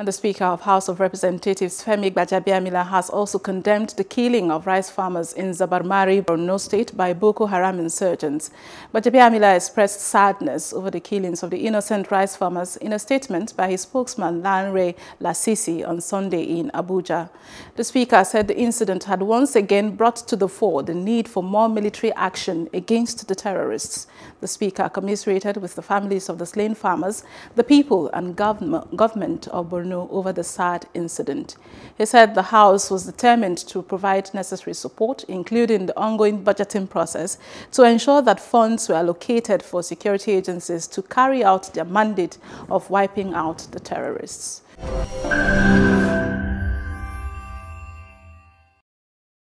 And the Speaker of House of Representatives, Femi Gbajabiamila, has also condemned the killing of rice farmers in Zabarmari, Borno State by Boko Haram insurgents. Gbajabiamila expressed sadness over the killings of the innocent rice farmers in a statement by his spokesman Lanre Lasisi on Sunday in Abuja. The Speaker said the incident had once again brought to the fore the need for more military action against the terrorists. The Speaker commiserated with the families of the slain farmers, the people and government of Borno over the sad incident. He said the House was determined to provide necessary support, including the ongoing budgeting process, to ensure that funds were allocated for security agencies to carry out their mandate of wiping out the terrorists.